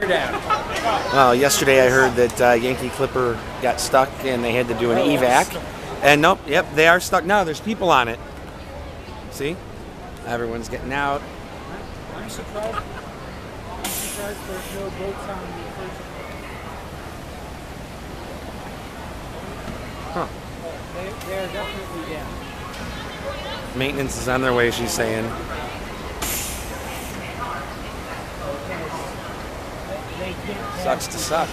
Well, yesterday I heard that uh, Yankee Clipper got stuck and they had to do an evac. And nope, yep, they are stuck now. There's people on it. See? Everyone's getting out. I'm surprised. I'm surprised there's no boats on the first. Huh. They, they are definitely yeah. Maintenance is on their way, she's saying. They can't. Sucks to suck.